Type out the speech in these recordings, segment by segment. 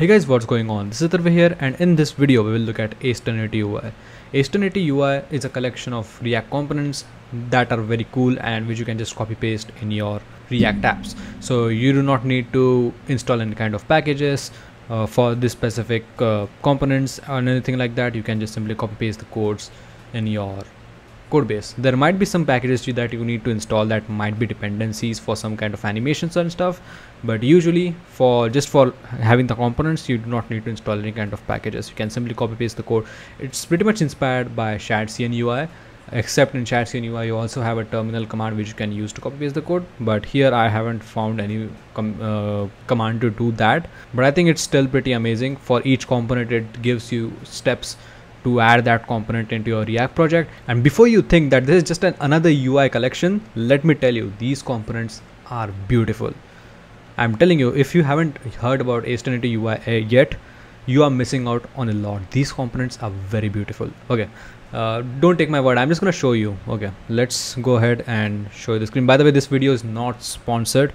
Hey guys, what's going on? This is Atharva here and in this video we will look at Aceternity UI. Aceternity UI is a collection of React components that are very cool and which you can just copy paste in your React apps. So you do not need to install any kind of packages uh, for this specific uh, components or anything like that. You can just simply copy paste the codes in your code base. There might be some packages that you need to install that might be dependencies for some kind of animations and stuff. But usually for just for having the components, you do not need to install any kind of packages. You can simply copy paste the code. It's pretty much inspired by ShadCN UI except in ShadCN UI you also have a terminal command which you can use to copy paste the code but here I haven't found any com uh, command to do that but I think it's still pretty amazing for each component it gives you steps to add that component into your React project. And before you think that this is just an, another UI collection, let me tell you, these components are beautiful. I'm telling you, if you haven't heard about Aceternity UI uh, yet, you are missing out on a lot. These components are very beautiful. Okay, uh, don't take my word. I'm just gonna show you. Okay, let's go ahead and show you the screen. By the way, this video is not sponsored.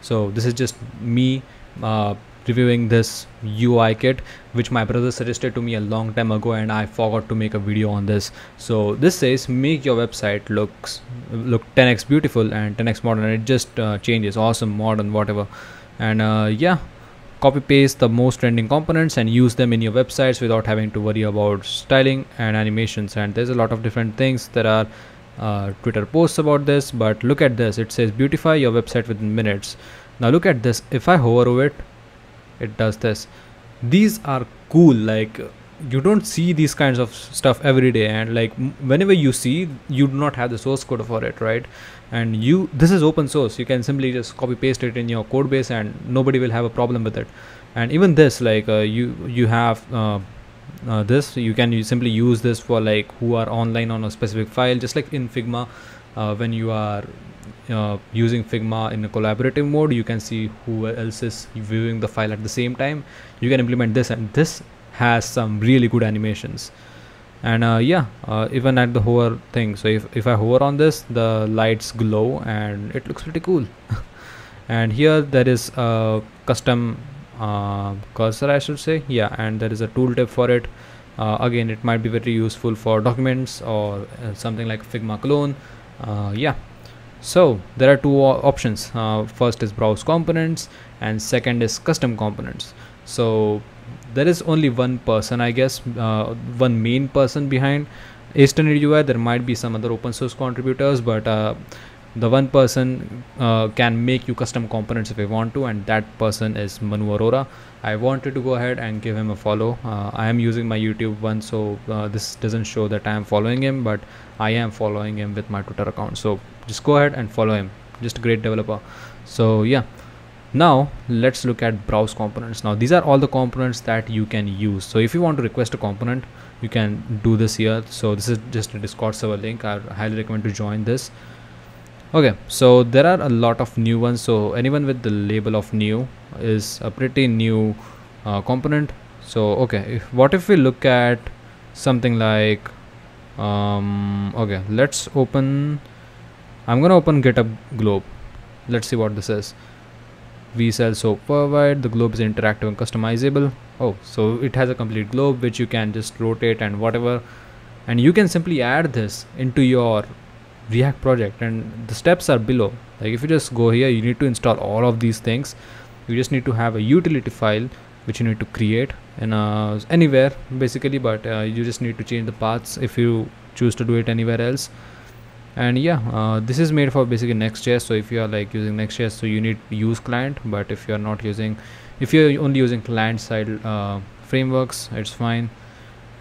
So this is just me uh, reviewing this UI kit which my brother suggested to me a long time ago and I forgot to make a video on this. So this says make your website looks look 10x beautiful and 10x modern it just uh, changes. Awesome modern whatever. And uh, yeah copy paste the most trending components and use them in your websites without having to worry about styling and animations. And there's a lot of different things. There are uh, twitter posts about this but look at this. It says beautify your website within minutes. Now look at this. If i hover over it it does this. These are cool like you don't see these kinds of stuff every day and like whenever you see you do not have the source code for it right? And you this is open source. You can simply just copy paste it in your code base and nobody will have a problem with it. And even this like uh, you you have uh, uh, this you can you simply use this for like who are online on a specific file just like in figma uh, when you are uh, using Figma in a collaborative mode you can see who else is viewing the file at the same time. You can implement this and this has some really good animations. And uh, yeah uh, even at the hover thing. So if, if I hover on this the lights glow and it looks pretty cool. And here there is a custom uh, cursor I should say. Yeah and there is a tooltip for it. Uh, again it might be very useful for documents or something like Figma clone. Yeah so there are two options. Uh, first is browse components and second is custom components. So there is only one person i guess uh, one main person behind. Aceternity UI there might be some other open source contributors but uh, the one person uh, can make you custom components if you want to and that person is Manu Arora. I wanted to go ahead and give him a follow. Uh, I am using my YouTube one so uh, this doesn't show that I am following him but I am following him with my Twitter account. So just go ahead and follow him. Just a great developer. So yeah. Now let's look at browse components. Now these are all the components that you can use. So if you want to request a component you can do this here. So this is just a discord server link. I highly recommend to join this okay so there are a lot of new ones so anyone with the label of new is a pretty new uh, component so okay if, what if we look at something like um, okay let's open I'm gonna open GitHub globe. Let's see what this is. We sell soap worldwide. The globe is interactive and customizable. Oh, so it has a complete globe which you can just rotate and whatever. And you can simply add this into your React project and the steps are below. Like if you just go here, you need to install all of these things. You just need to have a utility file which you need to create in uh, anywhere basically, but uh, you just need to change the paths if you choose to do it anywhere else. And yeah uh, this is made for basically next.js so if you are like using next.js so you need to use client. But if you are not using if you're only using client side uh, frameworks it's fine.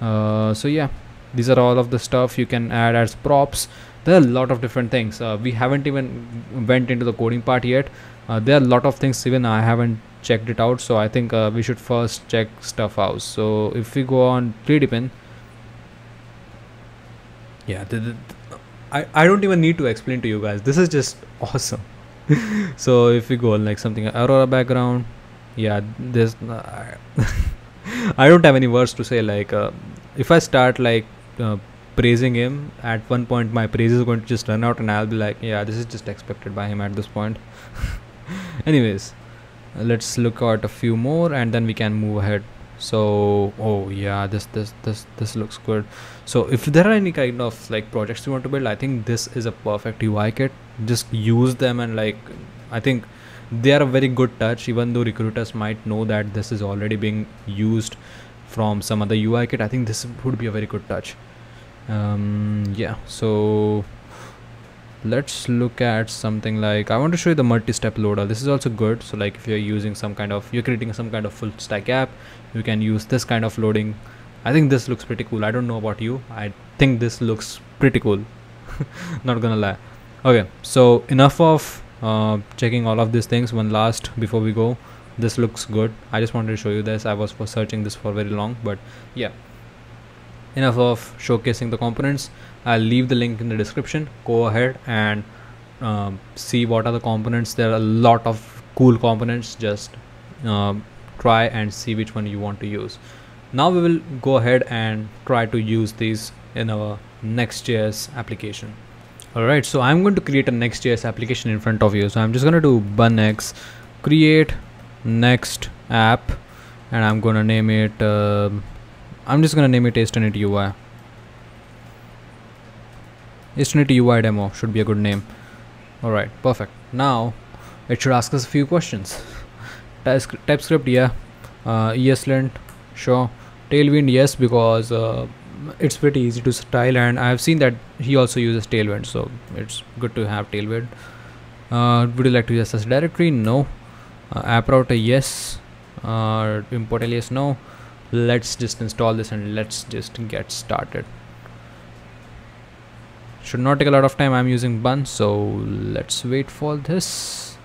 Uh, so yeah these are all of the stuff. You can add as props there are a lot of different things. Uh, we haven't even went into the coding part yet. Uh, there are a lot of things even i haven't checked it out so i think uh, we should first check stuff out. So if we go on 3d pin yeah the, the, I, I don't even need to explain to you guys. This is just awesome. So if we go on like something aurora background yeah there's uh, i don't have any words to say like uh, if i start like uh, praising him. At one point my praise is going to just run out and i'll be like yeah this is just expected by him at this point. Anyways let's look at a few more and then we can move ahead. So oh yeah this this this this looks good. So if there are any kind of like projects you want to build i think this is a perfect ui kit. Just use them and like i think they are a very good touch even though recruiters might know that this is already being used from some other ui kit. I think this would be a very good touch um yeah so let's look at something like I want to show you the multi-step loader. This is also good. So like if you're using some kind of you're creating some kind of full stack app you can use this kind of loading. I think this looks pretty cool. I don't know about you. I think this looks pretty cool. Not gonna lie. Okay so enough of uh, checking all of these things. One last before we go. This looks good. I just wanted to show you this. I was for searching this for very long but yeah enough of showcasing the components. I'll leave the link in the description. Go ahead and um, see what are the components. There are a lot of cool components. Just um, try and see which one you want to use. Now we will go ahead and try to use these in our next.js application. Alright so I'm going to create a next.js application in front of you. So I'm just going to do bunx create next app and I'm going to name it uh, I'm just gonna name it Aceternity UI. Aceternity UI demo should be a good name. Alright, perfect. Now it should ask us a few questions. TypeScript, yeah. Uh, ESLint, sure. Tailwind, yes, because uh, it's pretty easy to style, and I have seen that he also uses Tailwind, so it's good to have Tailwind. Uh, would you like to use this directory? No. Uh, app router, yes. Uh, import alias, no let's just install this and let's just get started. Should not take a lot of time. I'm using bun so let's wait for this.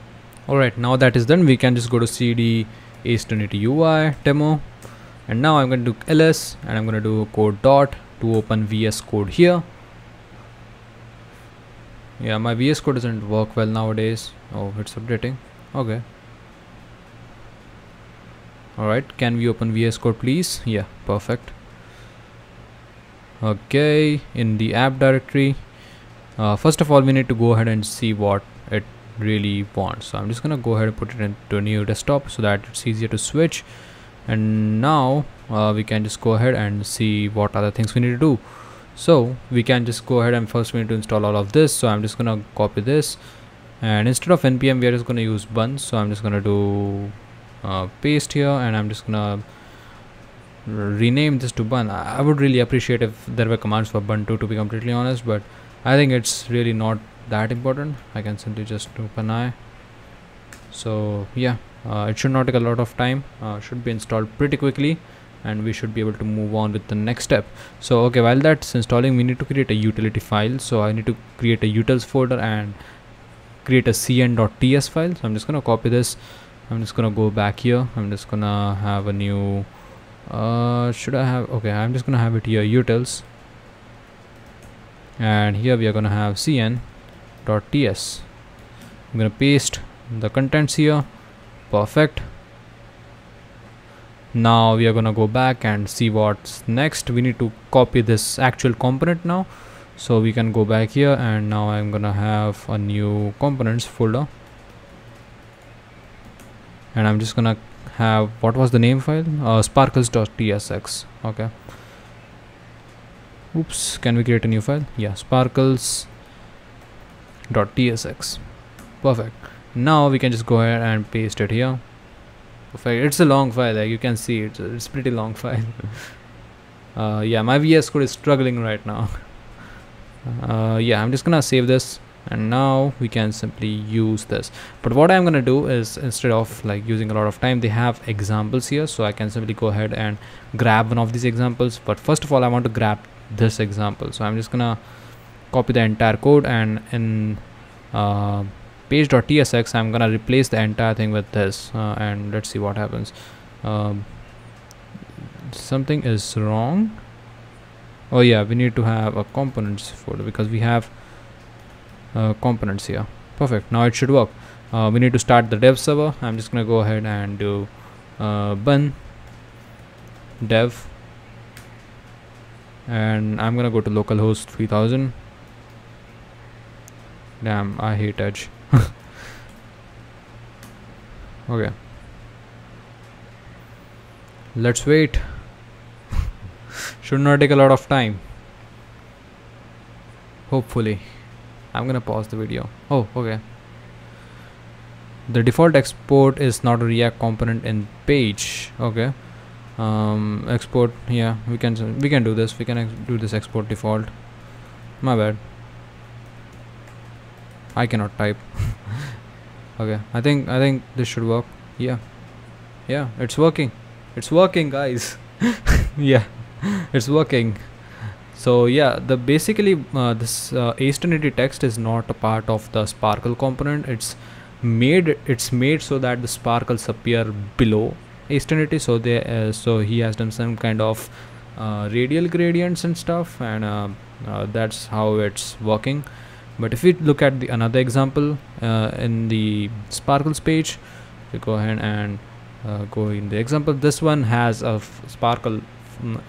All right now that is done we can just go to cd aceternity ui demo. And now i'm going to do ls and i'm going to do code dot to open vs code here. Yeah my vs code doesn't work well nowadays. Oh it's updating. Okay alright can we open VS Code please? Yeah perfect. Okay in the app directory uh, first of all we need to go ahead and see what it really wants. So I'm just gonna go ahead and put it into a new desktop so that it's easier to switch. And now uh, we can just go ahead and see what other things we need to do. So we can just go ahead and first we need to install all of this. So I'm just gonna copy this. And instead of npm we are just gonna use buns so I'm just gonna do uh, paste here and I'm just gonna rename this to bun. I would really appreciate if there were commands for bun2 to be completely honest but I think it's really not that important. I can simply just open I so yeah uh, it should not take a lot of time. Uh, should be installed pretty quickly and we should be able to move on with the next step. So okay while that's installing we need to create a utility file. So I need to create a utils folder and create a cn.ts file. So I'm just gonna copy this I'm just gonna go back here. I'm just gonna have a new uh, should I have okay I'm just gonna have it here utils. And here we are gonna have cn.ts I'm gonna paste the contents here. Perfect. Now we are gonna go back and see what's next. We need to copy this actual component now. So we can go back here and now I'm gonna have a new components folder and I'm just gonna have what was the name file? Uh, sparkles.tsx okay. Oops can we create a new file? Yeah sparkles.tsx perfect. Now we can just go ahead and paste it here. Perfect. It's a long file like you can see it's, it's pretty long file. Uh, yeah my VS code is struggling right now. Uh, yeah I'm just gonna save this and now we can simply use this. But what I'm gonna do is instead of like using a lot of time they have examples here. So I can simply go ahead and grab one of these examples. But first of all I want to grab this example. So I'm just gonna copy the entire code. And in uh, page.tsx I'm gonna replace the entire thing with this. Uh, and let's see what happens. Um, something is wrong. Oh yeah we need to have a components folder because we have uh, components here. Perfect. Now it should work. Uh, we need to start the dev server. I'm just gonna go ahead and do uh, bun dev. And I'm gonna go to localhost 3000 damn I hate edge. Okay. Let's wait. Should not take a lot of time. Hopefully I'm gonna pause the video. Oh okay. The default export is not a react component in page. Okay. Um, export yeah we can we can do this. We can do this export default. My bad. I cannot type. Okay. I think I think this should work. Yeah. Yeah it's working. It's working guys. Yeah. It's working so yeah the basically uh, this uh, text is not a part of the sparkle component. It's made it's made so that the sparkles appear below Aceternity so they uh, so he has done some kind of uh, radial gradients and stuff and uh, uh that's how it's working. But if we look at the another example in the sparkles page we go ahead and go in the example. This one has a sparkle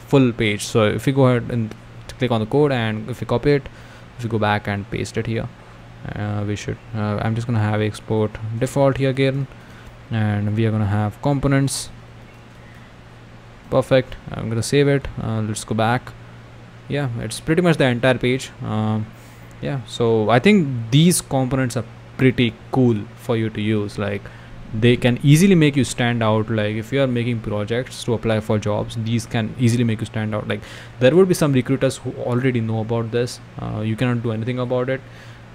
full page. So if we go ahead and click on the code and if we copy it if we go back and paste it here uh, we should uh, I'm just gonna have export default here again and we are gonna have components. Perfect. I'm gonna save it. Uh, let's go back. Yeah it's pretty much the entire page. Um, yeah so I think these components are pretty cool for you to use like they can easily make you stand out like if you are making projects to apply for jobs these can easily make you stand out. Like there would be some recruiters who already know about this. Uh, you cannot do anything about it.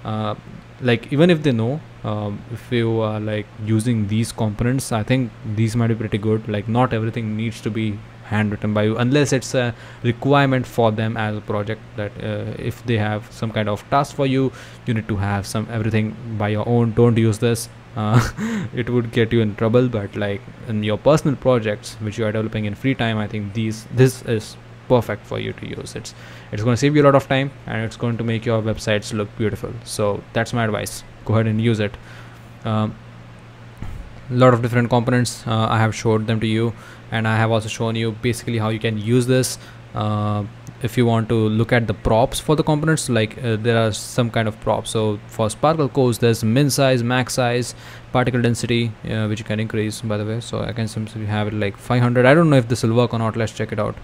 Uh, like even if they know um, if you are like using these components i think these might be pretty good. Like not everything needs to be handwritten by you unless it's a requirement for them as a project that uh, if they have some kind of task for you you need to have some everything by your own. Don't use this uh, it would get you in trouble but like in your personal projects which you are developing in free time i think these this is perfect for you to use. It's it's going to save you a lot of time and it's going to make your websites look beautiful. So that's my advice. Go ahead and use it. A um, lot of different components uh, i have showed them to you and i have also shown you basically how you can use this uh, if you want to look at the props for the components like uh, there are some kind of props. So for sparkle codes there's min size max size particle density uh, which you can increase by the way. So i can simply have it like 500 i don't know if this will work or not. Let's check it out.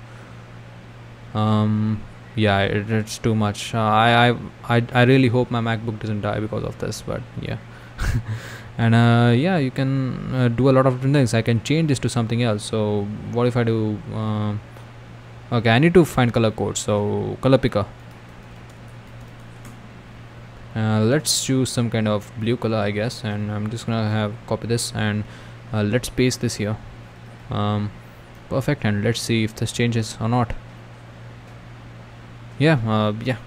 Um, yeah it, it's too much. Uh, I, I i i really hope my macbook doesn't die because of this but yeah. And uh, yeah you can uh, do a lot of different things. I can change this to something else. So what if i do uh, okay i need to find color code. So color picker. Uh, let's choose some kind of blue color i guess and i'm just gonna have copy this and uh, let's paste this here. Um, perfect and let's see if this changes or not. Yeah uh, yeah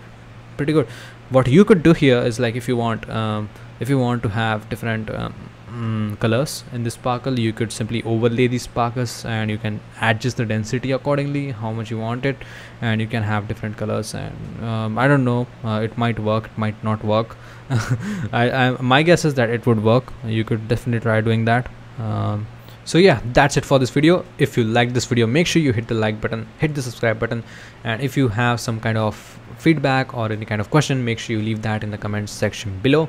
pretty good. What you could do here is like if you want um, if you want to have different um, mm, colors. In the sparkle you could simply overlay these sparkles and you can adjust the density accordingly how much you want it and you can have different colors. And um, I don't know uh, it might work it might not work. I, I, my guess is that it would work. You could definitely try doing that. Um, so yeah that's it for this video. If you like this video make sure you hit the like button hit the subscribe button. And if you have some kind of feedback or any kind of question make sure you leave that in the comments section below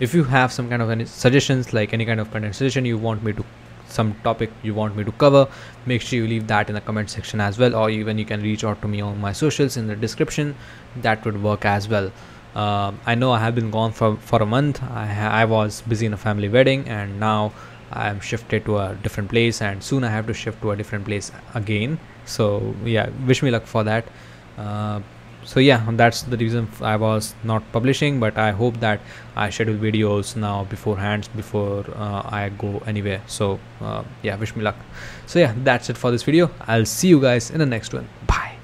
if you have some kind of any suggestions like any kind of content suggestion you want me to some topic you want me to cover make sure you leave that in the comment section as well or even you can reach out to me on my socials in the description. That would work as well. Uh, I know I have been gone for, for a month. I, I was busy in a family wedding and now I am shifted to a different place and soon I have to shift to a different place again. So yeah wish me luck for that. Uh, so yeah that's the reason I was not publishing but I hope that I schedule videos now beforehand before uh, I go anywhere. So uh, yeah wish me luck. So yeah that's it for this video. I'll see you guys in the next one. Bye